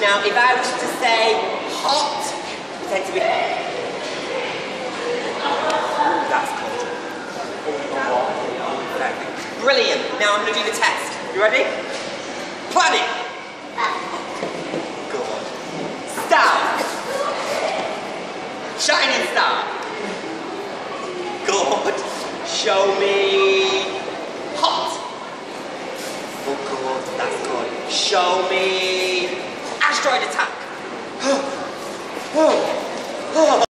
Now, if I was to say hot, pretend to be... Ooh, that's cold. Brilliant. Now I'm going to do the test. You ready? Put it. Good. Star. Shining star. Good. Show me hot. Oh, God, That's good. Show me steroid attack. Oh, oh, oh.